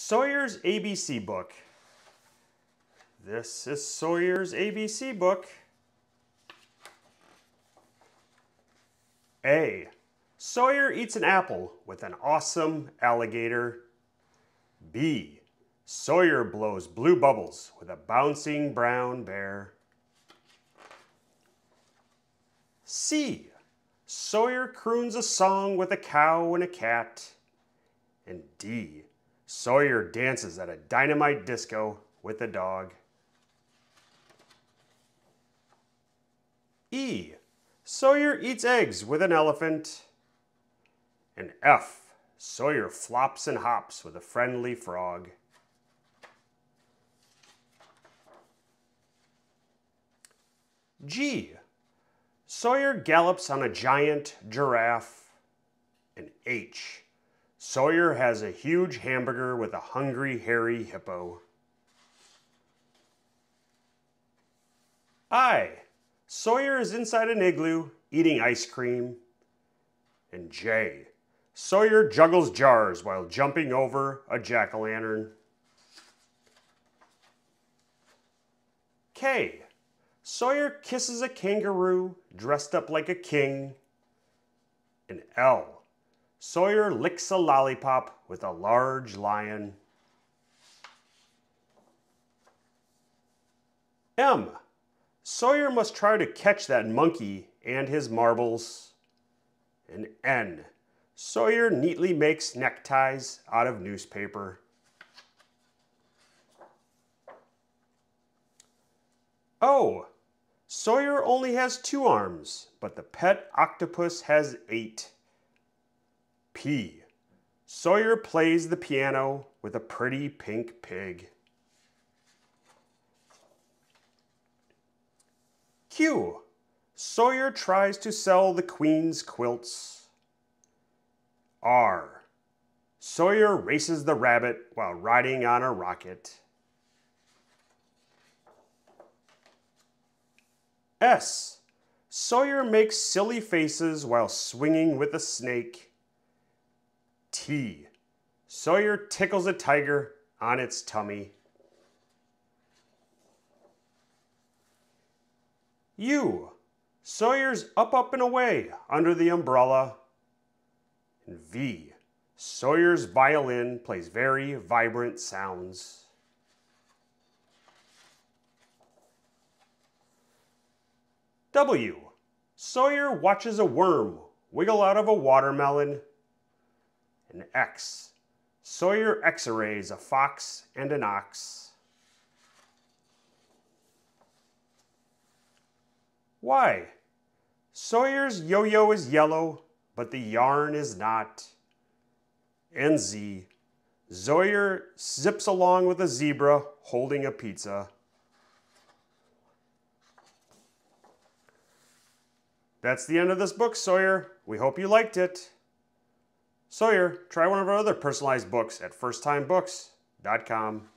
Sawyer's ABC book. This is Sawyer's ABC book. A. Sawyer eats an apple with an awesome alligator. B. Sawyer blows blue bubbles with a bouncing brown bear. C. Sawyer croons a song with a cow and a cat. And D. Sawyer dances at a dynamite disco with a dog. E. Sawyer eats eggs with an elephant. And F. Sawyer flops and hops with a friendly frog. G. Sawyer gallops on a giant giraffe. And H. Sawyer has a huge hamburger with a hungry, hairy hippo. I. Sawyer is inside an igloo eating ice cream. And J. Sawyer juggles jars while jumping over a jack-o'-lantern. K. Sawyer kisses a kangaroo dressed up like a king. And L. Sawyer licks a lollipop with a large lion. M. Sawyer must try to catch that monkey and his marbles. And N. Sawyer neatly makes neckties out of newspaper. O. Sawyer only has two arms, but the pet octopus has eight. P. Sawyer plays the piano with a pretty pink pig. Q. Sawyer tries to sell the Queen's quilts. R. Sawyer races the rabbit while riding on a rocket. S. Sawyer makes silly faces while swinging with a snake. T. Sawyer tickles a tiger on its tummy. U. Sawyer's up, up, and away under the umbrella. And V. Sawyer's violin plays very vibrant sounds. W. Sawyer watches a worm wiggle out of a watermelon an X. Sawyer X-rays a fox and an ox. Why? Sawyer's yo-yo is yellow, but the yarn is not. And Z. Sawyer zips along with a zebra holding a pizza. That's the end of this book, Sawyer. We hope you liked it. Sawyer, try one of our other personalized books at firsttimebooks.com.